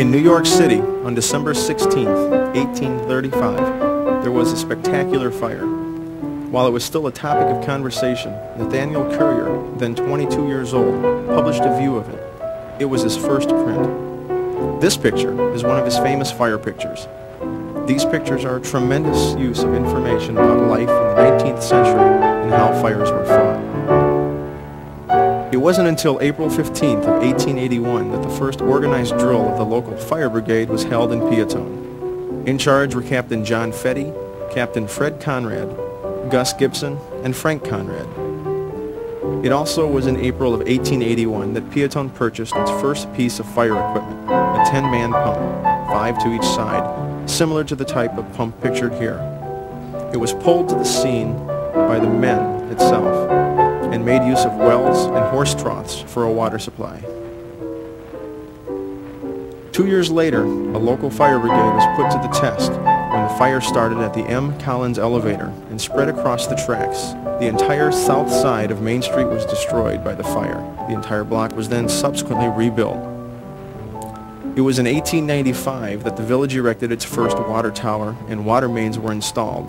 In New York City, on December 16, 1835, there was a spectacular fire. While it was still a topic of conversation, Nathaniel Currier, then 22 years old, published a view of it. It was his first print. This picture is one of his famous fire pictures. These pictures are a tremendous use of information about life in the 19th century and how fires were fought. It wasn't until April 15th of 1881 that the first organized drill of the local fire brigade was held in Peotone. In charge were Captain John Fetty, Captain Fred Conrad, Gus Gibson, and Frank Conrad. It also was in April of 1881 that Peotone purchased its first piece of fire equipment, a 10-man pump, five to each side, similar to the type of pump pictured here. It was pulled to the scene by the men itself and made use of wells and horse troughs for a water supply. Two years later, a local fire brigade was put to the test when the fire started at the M. Collins elevator and spread across the tracks. The entire south side of Main Street was destroyed by the fire. The entire block was then subsequently rebuilt. It was in 1895 that the village erected its first water tower and water mains were installed.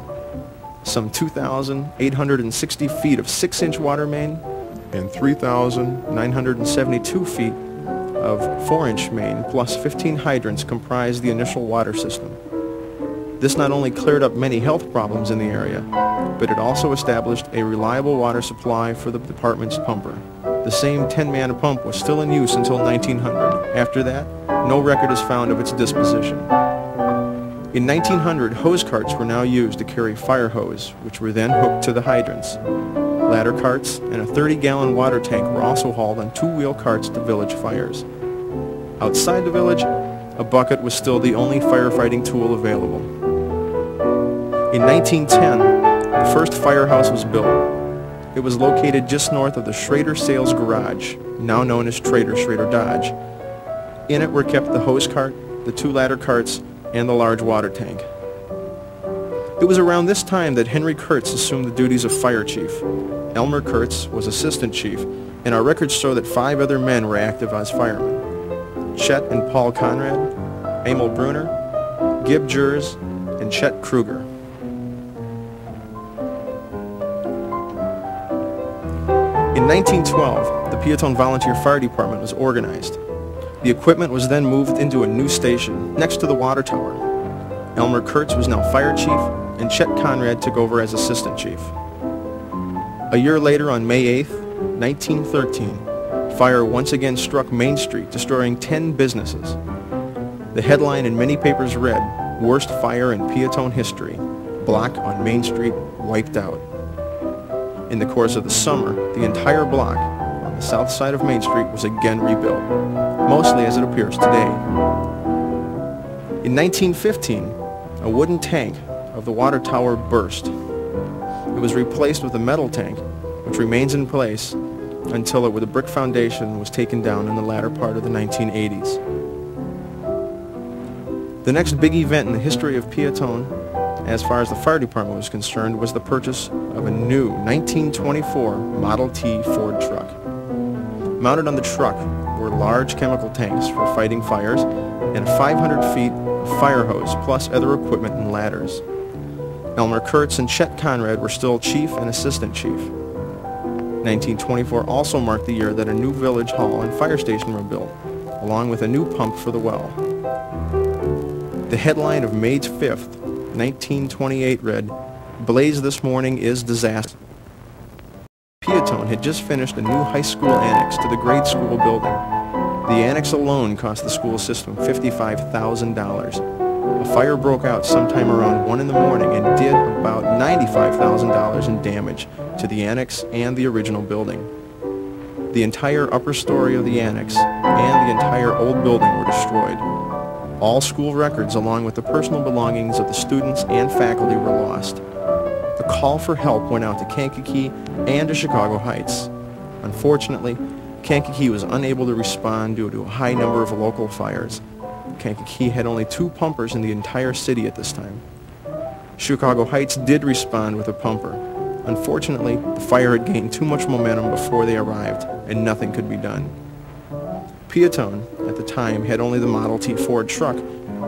Some 2,860 feet of 6-inch water main and 3,972 feet of 4-inch main plus 15 hydrants comprise the initial water system. This not only cleared up many health problems in the area, but it also established a reliable water supply for the department's pumper. The same 10-man pump was still in use until 1900. After that, no record is found of its disposition. In 1900, hose carts were now used to carry fire hose, which were then hooked to the hydrants. Ladder carts and a 30-gallon water tank were also hauled on two-wheel carts to village fires. Outside the village, a bucket was still the only firefighting tool available. In 1910, the first firehouse was built. It was located just north of the Schrader Sales Garage, now known as Trader Schrader Dodge. In it were kept the hose cart, the two ladder carts, and the large water tank. It was around this time that Henry Kurtz assumed the duties of fire chief. Elmer Kurtz was assistant chief, and our records show that five other men were active as firemen. Chet and Paul Conrad, Emil Bruner, Gib Jers, and Chet Kruger. In 1912, the Peotone Volunteer Fire Department was organized. The equipment was then moved into a new station next to the water tower. Elmer Kurtz was now fire chief, and Chet Conrad took over as assistant chief. A year later, on May 8, 1913, fire once again struck Main Street, destroying 10 businesses. The headline in many papers read, Worst Fire in Peotone History, Block on Main Street Wiped Out. In the course of the summer, the entire block the south side of Main Street was again rebuilt, mostly as it appears today. In 1915, a wooden tank of the water tower burst. It was replaced with a metal tank, which remains in place until it with a brick foundation was taken down in the latter part of the 1980s. The next big event in the history of Peotone, as far as the fire department was concerned, was the purchase of a new 1924 Model T Ford truck. Mounted on the truck were large chemical tanks for fighting fires and 500 feet of fire hose plus other equipment and ladders. Elmer Kurtz and Chet Conrad were still chief and assistant chief. 1924 also marked the year that a new village hall and fire station were built, along with a new pump for the well. The headline of May 5th, 1928 read, Blaze this morning is disaster. Had just finished a new high school annex to the grade school building. The annex alone cost the school system $55,000. A fire broke out sometime around 1 in the morning and did about $95,000 in damage to the annex and the original building. The entire upper story of the annex and the entire old building were destroyed. All school records along with the personal belongings of the students and faculty were lost. A call for help went out to Kankakee and to Chicago Heights. Unfortunately, Kankakee was unable to respond due to a high number of local fires. Kankakee had only two pumpers in the entire city at this time. Chicago Heights did respond with a pumper. Unfortunately, the fire had gained too much momentum before they arrived, and nothing could be done. Peotone, at the time, had only the Model T Ford truck,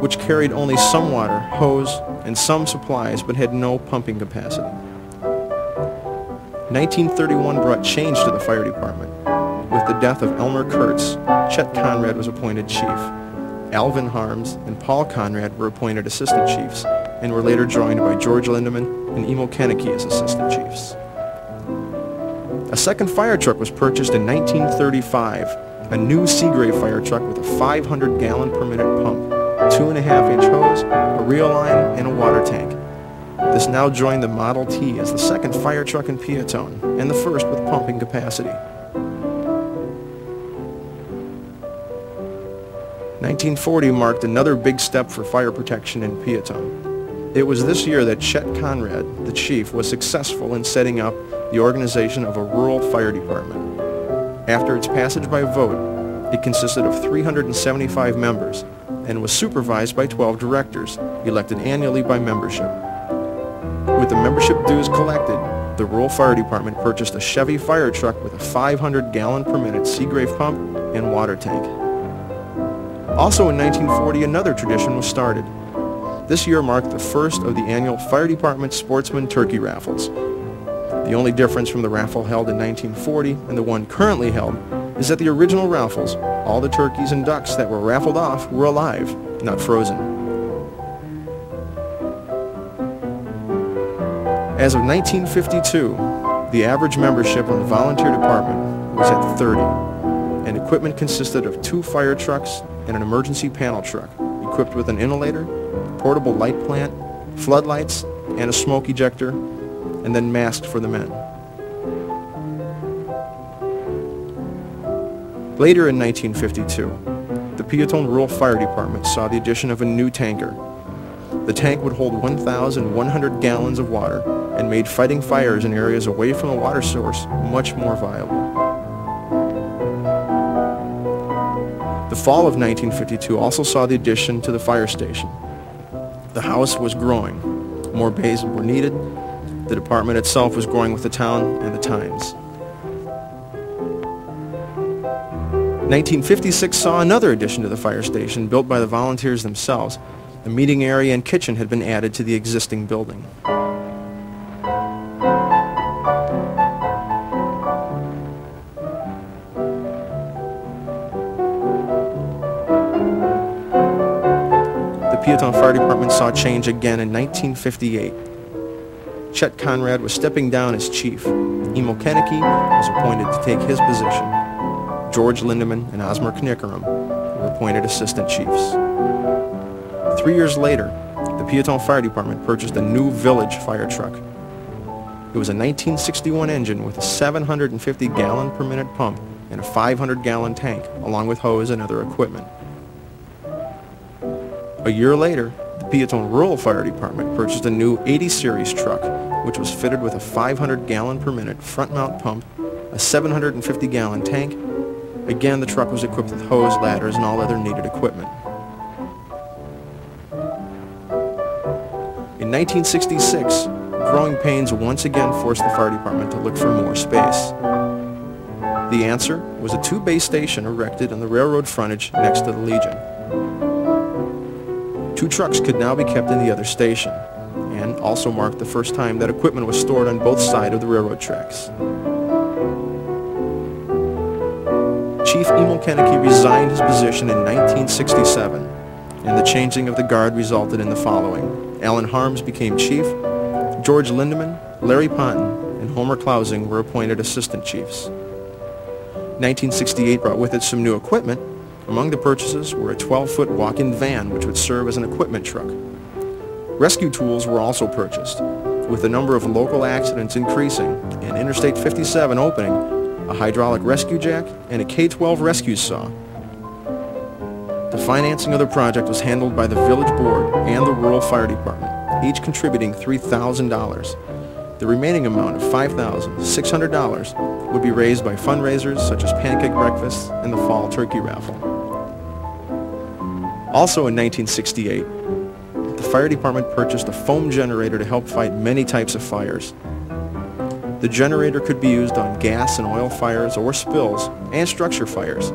which carried only some water, hose, and some supplies, but had no pumping capacity. 1931 brought change to the fire department. With the death of Elmer Kurtz, Chet Conrad was appointed chief. Alvin Harms and Paul Conrad were appointed assistant chiefs and were later joined by George Lindeman and Emil Kennecke as assistant chiefs. A second fire truck was purchased in 1935, a new Seagrave fire truck with a 500 gallon per minute pump, two and a half inch hose, a reel line, and a water tank. This now joined the Model T as the second fire truck in Peotone and the first with pumping capacity. 1940 marked another big step for fire protection in Peotone. It was this year that Chet Conrad, the chief, was successful in setting up the organization of a rural fire department. After its passage by vote, it consisted of 375 members and was supervised by 12 directors, elected annually by membership. With the membership dues collected, the rural fire department purchased a Chevy fire truck with a 500 gallon per minute Seagrave pump and water tank. Also in 1940, another tradition was started. This year marked the first of the annual Fire Department Sportsman Turkey Raffles. The only difference from the raffle held in 1940 and the one currently held is that the original raffles, all the turkeys and ducks that were raffled off were alive, not frozen. As of 1952, the average membership on the volunteer department was at 30, and equipment consisted of two fire trucks and an emergency panel truck equipped with an inhalator, portable light plant, floodlights, and a smoke ejector, and then masked for the men. Later in 1952, the Peotone Rural Fire Department saw the addition of a new tanker. The tank would hold 1,100 gallons of water and made fighting fires in areas away from a water source much more viable. The fall of 1952 also saw the addition to the fire station. The house was growing. More bays were needed. The department itself was growing with the town and the times. 1956 saw another addition to the fire station built by the volunteers themselves. The meeting area and kitchen had been added to the existing building. The Peotone Fire Department saw change again in 1958. Chet Conrad was stepping down as chief. Emil Kennecke was appointed to take his position. George Lindeman and Osmer Knickerham were appointed assistant chiefs. Three years later, the Peotone Fire Department purchased a new village fire truck. It was a 1961 engine with a 750 gallon per minute pump and a 500 gallon tank, along with hose and other equipment. A year later, the Peotone Rural Fire Department purchased a new 80 series truck, which was fitted with a 500 gallon per minute front mount pump, a 750 gallon tank. Again, the truck was equipped with hose, ladders, and all other needed equipment. In 1966, growing pains once again forced the fire department to look for more space. The answer was a two-bay station erected on the railroad frontage next to the Legion. Two trucks could now be kept in the other station, and also marked the first time that equipment was stored on both sides of the railroad tracks. Chief Emil Kennecke resigned his position in 1967, and the changing of the guard resulted in the following. Alan Harms became chief, George Lindeman, Larry Ponton, and Homer Klausing were appointed assistant chiefs. 1968 brought with it some new equipment, among the purchases were a 12-foot walk-in van which would serve as an equipment truck. Rescue tools were also purchased, with the number of local accidents increasing and Interstate 57 opening a hydraulic rescue jack and a K-12 rescue saw. The financing of the project was handled by the village board and the rural fire department, each contributing $3,000. The remaining amount of $5,600 would be raised by fundraisers such as pancake breakfasts and the fall turkey raffle. Also in 1968, the fire department purchased a foam generator to help fight many types of fires. The generator could be used on gas and oil fires or spills and structure fires.